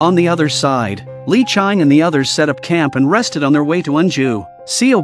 On the other side, Lee Chang and the others set up camp and rested on their way to Anju.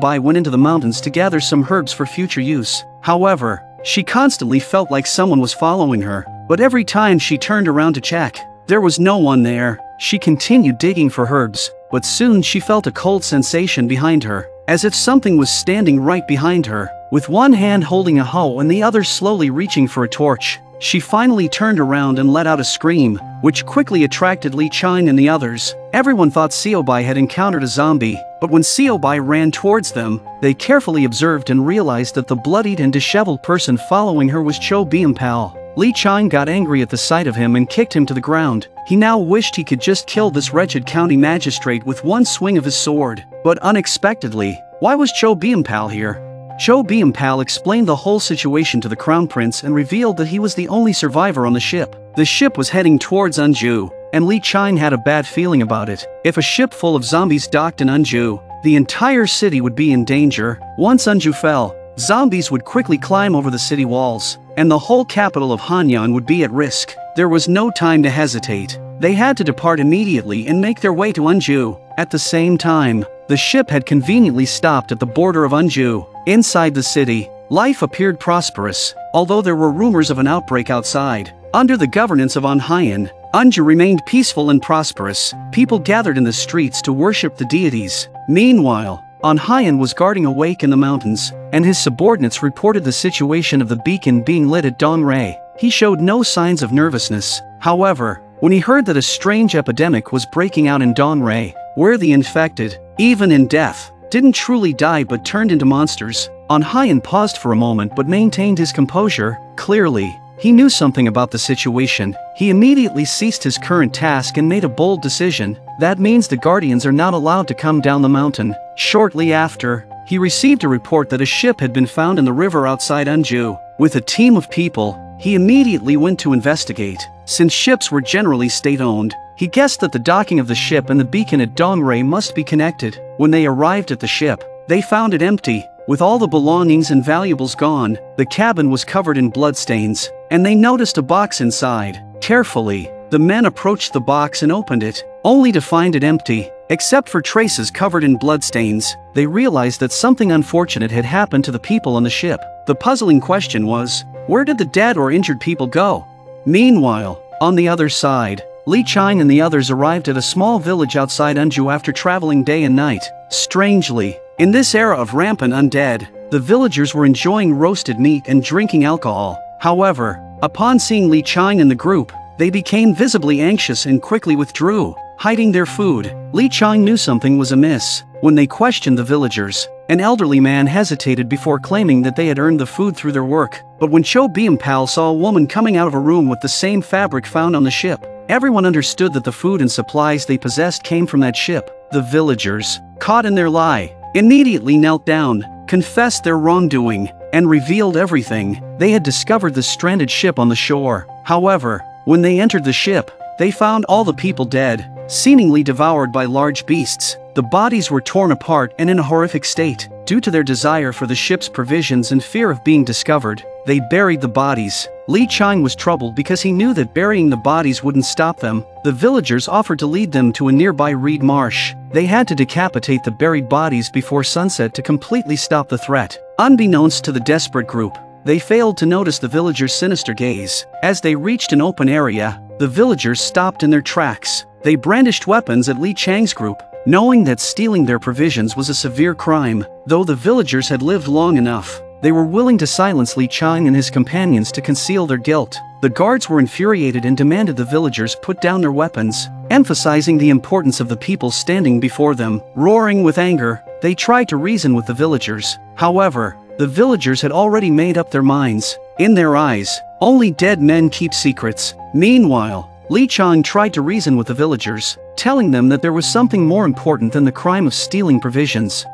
Bai went into the mountains to gather some herbs for future use. However, she constantly felt like someone was following her, but every time she turned around to check, there was no one there. She continued digging for herbs, but soon she felt a cold sensation behind her, as if something was standing right behind her, with one hand holding a hoe and the other slowly reaching for a torch. She finally turned around and let out a scream, which quickly attracted Lee Chang and the others. Everyone thought Bai had encountered a zombie, but when Bai ran towards them, they carefully observed and realized that the bloodied and disheveled person following her was Cho Bienpal. Lee Chang got angry at the sight of him and kicked him to the ground. He now wished he could just kill this wretched county magistrate with one swing of his sword. But unexpectedly, why was Cho Bienpal here? Cho Bienpal explained the whole situation to the crown prince and revealed that he was the only survivor on the ship. The ship was heading towards Anju, and Lee Chang had a bad feeling about it. If a ship full of zombies docked in Anju, the entire city would be in danger. Once Anju fell, zombies would quickly climb over the city walls, and the whole capital of Hanyang would be at risk. There was no time to hesitate. They had to depart immediately and make their way to Anju. At the same time, the ship had conveniently stopped at the border of Anju. Inside the city, life appeared prosperous, although there were rumors of an outbreak outside. Under the governance of An Haiyan, Anju remained peaceful and prosperous. People gathered in the streets to worship the deities. Meanwhile, An Haiyan was guarding a wake in the mountains, and his subordinates reported the situation of the beacon being lit at Dongray. He showed no signs of nervousness. However, when he heard that a strange epidemic was breaking out in Dongray, where the infected, even in death, didn't truly die but turned into monsters. on An Haiyan paused for a moment but maintained his composure. Clearly, he knew something about the situation. He immediately ceased his current task and made a bold decision. That means the Guardians are not allowed to come down the mountain. Shortly after, he received a report that a ship had been found in the river outside Anju. With a team of people, he immediately went to investigate. Since ships were generally state-owned, he guessed that the docking of the ship and the beacon at Dongray must be connected. When they arrived at the ship, they found it empty, with all the belongings and valuables gone. The cabin was covered in bloodstains, and they noticed a box inside. Carefully, the men approached the box and opened it, only to find it empty. Except for traces covered in bloodstains, they realized that something unfortunate had happened to the people on the ship. The puzzling question was, where did the dead or injured people go? Meanwhile, on the other side, Lee Chang and the others arrived at a small village outside Anju after traveling day and night. Strangely, in this era of rampant undead, the villagers were enjoying roasted meat and drinking alcohol. However, upon seeing Lee Chang and the group, they became visibly anxious and quickly withdrew, hiding their food. Lee Chang knew something was amiss. When they questioned the villagers, an elderly man hesitated before claiming that they had earned the food through their work. But when Cho Bienpal saw a woman coming out of a room with the same fabric found on the ship, Everyone understood that the food and supplies they possessed came from that ship. The villagers, caught in their lie, immediately knelt down, confessed their wrongdoing, and revealed everything. They had discovered the stranded ship on the shore. However, when they entered the ship, they found all the people dead, seemingly devoured by large beasts. The bodies were torn apart and in a horrific state. Due to their desire for the ship's provisions and fear of being discovered, they buried the bodies. Lee Chang was troubled because he knew that burying the bodies wouldn't stop them. The villagers offered to lead them to a nearby reed marsh. They had to decapitate the buried bodies before sunset to completely stop the threat. Unbeknownst to the desperate group, they failed to notice the villagers' sinister gaze. As they reached an open area, the villagers stopped in their tracks. They brandished weapons at Lee Chang's group, knowing that stealing their provisions was a severe crime. Though the villagers had lived long enough, they were willing to silence Lee Chang and his companions to conceal their guilt. The guards were infuriated and demanded the villagers put down their weapons, emphasizing the importance of the people standing before them. Roaring with anger, they tried to reason with the villagers. However, the villagers had already made up their minds. In their eyes, only dead men keep secrets. Meanwhile, Lee Chang tried to reason with the villagers, telling them that there was something more important than the crime of stealing provisions.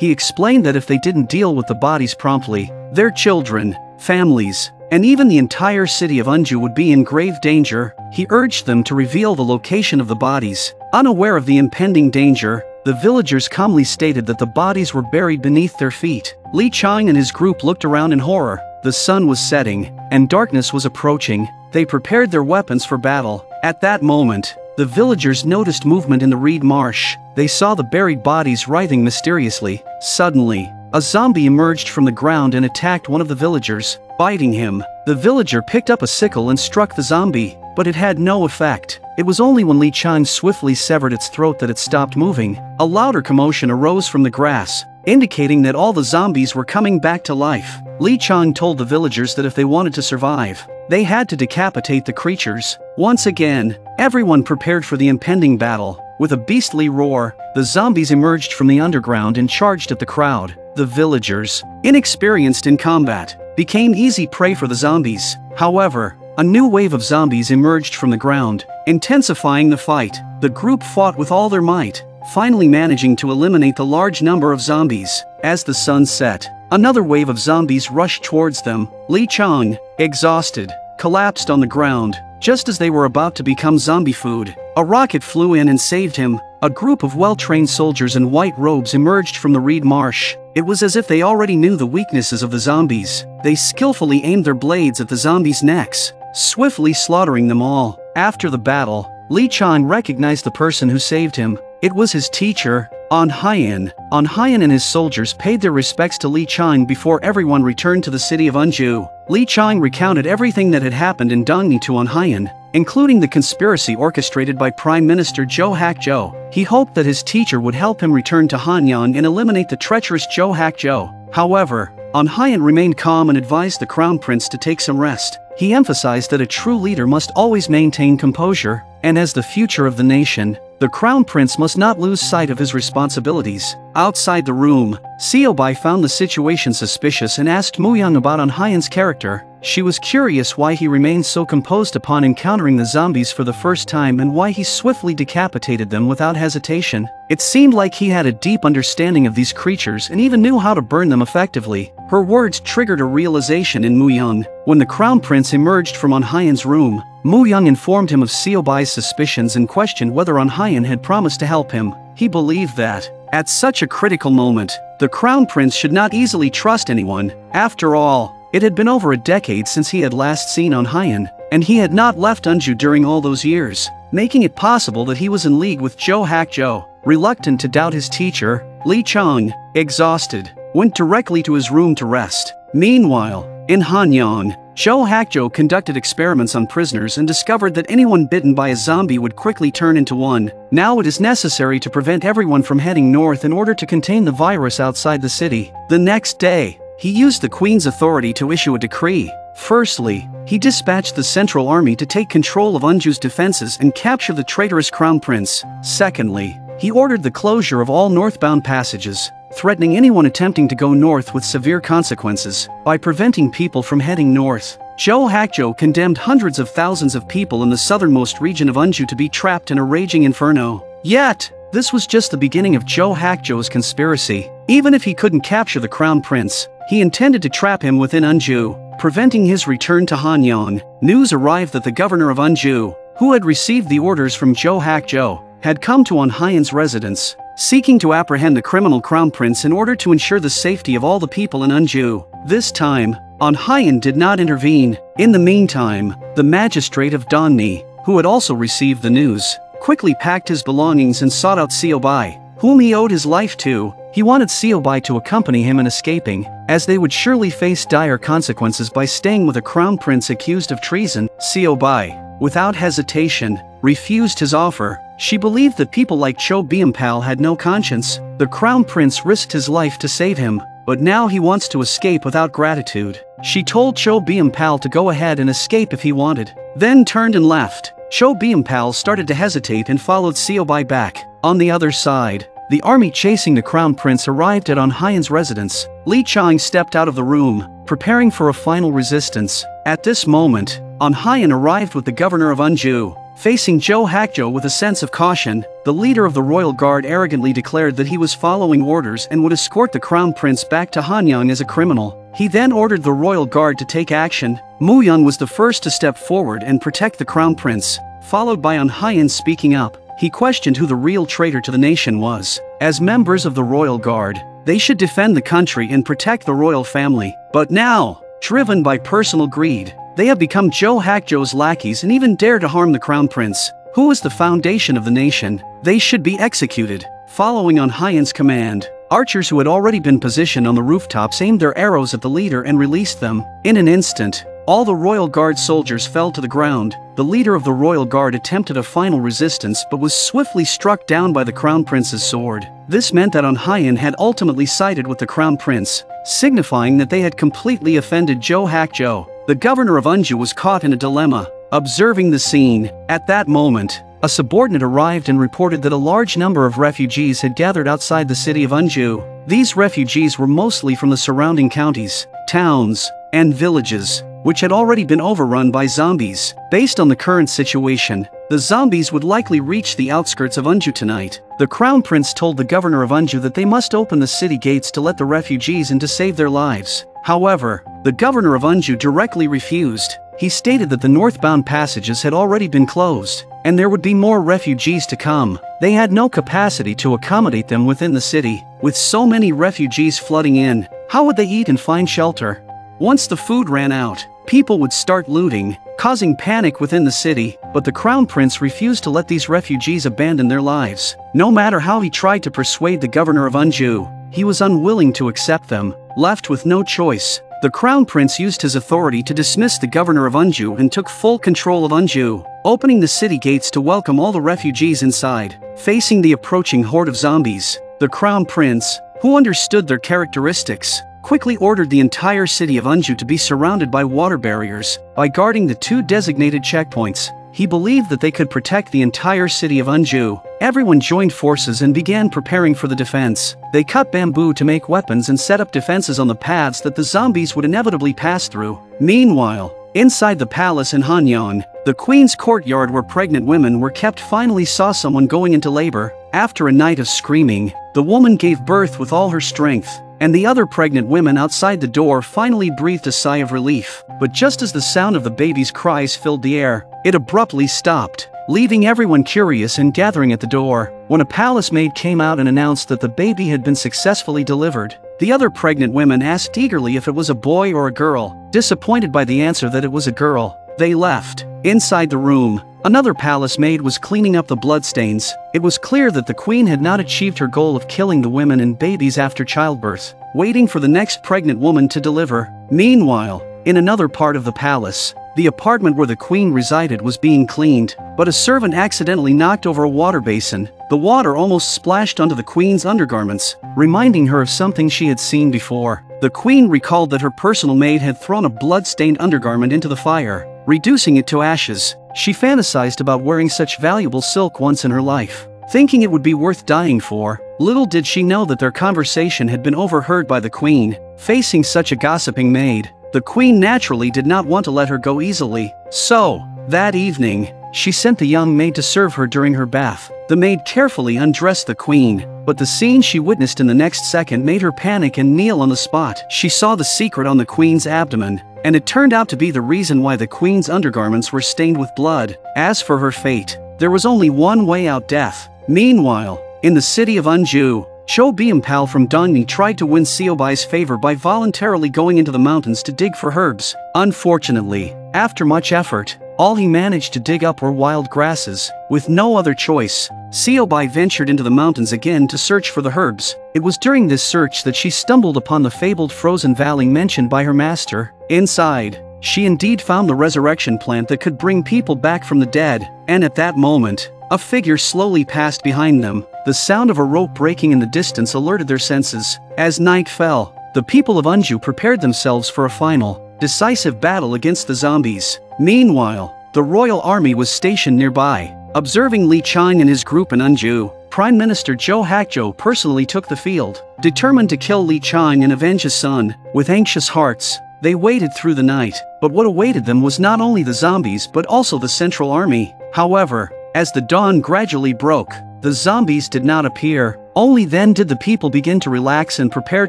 He explained that if they didn't deal with the bodies promptly, their children, families, and even the entire city of Anju would be in grave danger. He urged them to reveal the location of the bodies. Unaware of the impending danger, the villagers calmly stated that the bodies were buried beneath their feet. Lee Chang and his group looked around in horror. The sun was setting, and darkness was approaching. They prepared their weapons for battle. At that moment, the villagers noticed movement in the reed marsh. They saw the buried bodies writhing mysteriously. Suddenly, a zombie emerged from the ground and attacked one of the villagers, biting him. The villager picked up a sickle and struck the zombie, but it had no effect. It was only when Lee Chang swiftly severed its throat that it stopped moving. A louder commotion arose from the grass, indicating that all the zombies were coming back to life. Lee Chang told the villagers that if they wanted to survive, they had to decapitate the creatures. Once again, everyone prepared for the impending battle. With a beastly roar, the zombies emerged from the underground and charged at the crowd. The villagers, inexperienced in combat, became easy prey for the zombies. However, a new wave of zombies emerged from the ground, intensifying the fight. The group fought with all their might, finally managing to eliminate the large number of zombies. As the sun set, another wave of zombies rushed towards them. Lee Chang, exhausted, collapsed on the ground, just as they were about to become zombie food. A rocket flew in and saved him. A group of well-trained soldiers in white robes emerged from the reed marsh. It was as if they already knew the weaknesses of the zombies. They skillfully aimed their blades at the zombies' necks, swiftly slaughtering them all. After the battle, Lee Chang recognized the person who saved him. It was his teacher, An Haiyan. An Haiyan and his soldiers paid their respects to Lee Chang before everyone returned to the city of Anju. Lee Chang recounted everything that had happened in Dongni to An Haiyan, including the conspiracy orchestrated by Prime Minister Zhou Hakzhou. He hoped that his teacher would help him return to Hanyang and eliminate the treacherous Zhou Hakzhou. However, An Haiyan remained calm and advised the crown prince to take some rest. He emphasized that a true leader must always maintain composure, and as the future of the nation, the crown prince must not lose sight of his responsibilities. Outside the room, Xiaobai found the situation suspicious and asked Mu Muyang about An Haiyan's character. She was curious why he remained so composed upon encountering the zombies for the first time and why he swiftly decapitated them without hesitation. It seemed like he had a deep understanding of these creatures and even knew how to burn them effectively. Her words triggered a realization in Mu Yang. When the crown prince emerged from Haiyan's room, Mu Yang informed him of Xiaobai's suspicions and questioned whether Haiyan had promised to help him. He believed that, at such a critical moment, the crown prince should not easily trust anyone. After all, it had been over a decade since he had last seen An Haiyan, and he had not left Anju during all those years, making it possible that he was in league with Zhou Hakzhou. Reluctant to doubt his teacher, Lee Chang, exhausted, went directly to his room to rest. Meanwhile, in Hanyang, Zhou Hakzhou conducted experiments on prisoners and discovered that anyone bitten by a zombie would quickly turn into one. Now it is necessary to prevent everyone from heading north in order to contain the virus outside the city. The next day, he used the Queen's authority to issue a decree. Firstly, he dispatched the Central Army to take control of Anju's defenses and capture the traitorous Crown Prince. Secondly, he ordered the closure of all northbound passages, threatening anyone attempting to go north with severe consequences. By preventing people from heading north, Zhou Hakzhou condemned hundreds of thousands of people in the southernmost region of Anju to be trapped in a raging inferno. Yet, this was just the beginning of Zhou Hakzhou's conspiracy. Even if he couldn't capture the crown prince, he intended to trap him within Anju, preventing his return to Hanyang. News arrived that the governor of Anju, who had received the orders from Zhou Hakzhou, had come to An Haiyan's residence, seeking to apprehend the criminal crown prince in order to ensure the safety of all the people in Anju. This time, An Haiyan did not intervene. In the meantime, the magistrate of Dongni, who had also received the news, quickly packed his belongings and sought out Xiaobai, whom he owed his life to. He wanted Xiaobai to accompany him in escaping, as they would surely face dire consequences by staying with a crown prince accused of treason. Xiaobai, without hesitation, refused his offer. She believed that people like Cho Bienpal had no conscience. The crown prince risked his life to save him, but now he wants to escape without gratitude. She told Cho Bienpal to go ahead and escape if he wanted, then turned and left. Cho Bienpal started to hesitate and followed Xiaobai back. On the other side, the army chasing the crown prince arrived at An Haiyan's residence. Lee Chang stepped out of the room, preparing for a final resistance. At this moment, An Haiyan arrived with the governor of Anju. Facing Zhou Hakzhou with a sense of caution, the leader of the royal guard arrogantly declared that he was following orders and would escort the crown prince back to Hanyang as a criminal. He then ordered the royal guard to take action. Mu Yang was the first to step forward and protect the crown prince, followed by An Haiyan speaking up. He questioned who the real traitor to the nation was. As members of the royal guard, they should defend the country and protect the royal family. But now, driven by personal greed, they have become Zhou Hakzhou's lackeys and even dare to harm the crown prince. who is the foundation of the nation, they should be executed. Following on Hyan's command, archers who had already been positioned on the rooftops aimed their arrows at the leader and released them. In an instant, all the Royal Guard soldiers fell to the ground. The leader of the Royal Guard attempted a final resistance but was swiftly struck down by the Crown Prince's sword. This meant that Anhyan had ultimately sided with the Crown Prince, signifying that they had completely offended Zhou Hakzhou. The governor of Anju was caught in a dilemma. Observing the scene, at that moment, a subordinate arrived and reported that a large number of refugees had gathered outside the city of Anju. These refugees were mostly from the surrounding counties, towns, and villages, which had already been overrun by zombies. Based on the current situation, the zombies would likely reach the outskirts of Anju tonight. The crown prince told the governor of Anju that they must open the city gates to let the refugees in to save their lives. However, the governor of Anju directly refused. He stated that the northbound passages had already been closed, and there would be more refugees to come. They had no capacity to accommodate them within the city. With so many refugees flooding in, how would they eat and find shelter? Once the food ran out, people would start looting, causing panic within the city, but the crown prince refused to let these refugees abandon their lives. No matter how he tried to persuade the governor of Anju, he was unwilling to accept them, left with no choice. The crown prince used his authority to dismiss the governor of Anju and took full control of Anju, opening the city gates to welcome all the refugees inside. Facing the approaching horde of zombies, the crown prince, who understood their characteristics, quickly ordered the entire city of Anju to be surrounded by water barriers. By guarding the two designated checkpoints, he believed that they could protect the entire city of Anju. Everyone joined forces and began preparing for the defense. They cut bamboo to make weapons and set up defenses on the paths that the zombies would inevitably pass through. Meanwhile, inside the palace in Hanyang, the queen's courtyard where pregnant women were kept finally saw someone going into labor. After a night of screaming, the woman gave birth with all her strength and the other pregnant women outside the door finally breathed a sigh of relief. But just as the sound of the baby's cries filled the air, it abruptly stopped, leaving everyone curious and gathering at the door. When a palace maid came out and announced that the baby had been successfully delivered, the other pregnant women asked eagerly if it was a boy or a girl. Disappointed by the answer that it was a girl, they left. Inside the room, Another palace maid was cleaning up the bloodstains. It was clear that the queen had not achieved her goal of killing the women and babies after childbirth, waiting for the next pregnant woman to deliver. Meanwhile, in another part of the palace, the apartment where the queen resided was being cleaned, but a servant accidentally knocked over a water basin. The water almost splashed onto the queen's undergarments, reminding her of something she had seen before. The queen recalled that her personal maid had thrown a blood-stained undergarment into the fire, reducing it to ashes. She fantasized about wearing such valuable silk once in her life. Thinking it would be worth dying for, little did she know that their conversation had been overheard by the queen. Facing such a gossiping maid, the queen naturally did not want to let her go easily. So, that evening, she sent the young maid to serve her during her bath. The maid carefully undressed the queen, but the scene she witnessed in the next second made her panic and kneel on the spot. She saw the secret on the queen's abdomen, and it turned out to be the reason why the queen's undergarments were stained with blood. As for her fate, there was only one way out death. Meanwhile, in the city of Anju, Cho Bienpal from Dongni tried to win Xiaobai's favor by voluntarily going into the mountains to dig for herbs. Unfortunately, after much effort, all he managed to dig up were wild grasses. With no other choice, Xiaobai ventured into the mountains again to search for the herbs. It was during this search that she stumbled upon the fabled frozen valley mentioned by her master. Inside, she indeed found the resurrection plant that could bring people back from the dead, and at that moment, a figure slowly passed behind them. The sound of a rope breaking in the distance alerted their senses. As night fell, the people of Anju prepared themselves for a final, decisive battle against the zombies. Meanwhile, the royal army was stationed nearby. Observing Lee Chang and his group in Anju, Prime Minister Zhou Hakzhou personally took the field, determined to kill Lee Chang and avenge his son. With anxious hearts, they waited through the night, but what awaited them was not only the zombies but also the central army. However, as the dawn gradually broke, the zombies did not appear. Only then did the people begin to relax and prepare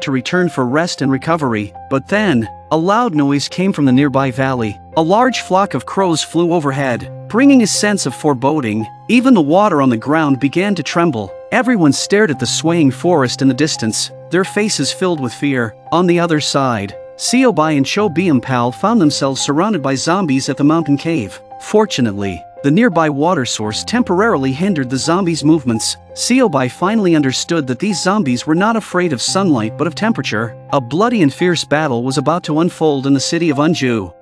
to return for rest and recovery. But then, a loud noise came from the nearby valley. A large flock of crows flew overhead, bringing a sense of foreboding. Even the water on the ground began to tremble. Everyone stared at the swaying forest in the distance, their faces filled with fear. On the other side, Xiaobai and Cho Bienpal found themselves surrounded by zombies at the mountain cave. Fortunately, the nearby water source temporarily hindered the zombies' movements. Seobai finally understood that these zombies were not afraid of sunlight but of temperature. A bloody and fierce battle was about to unfold in the city of Anju.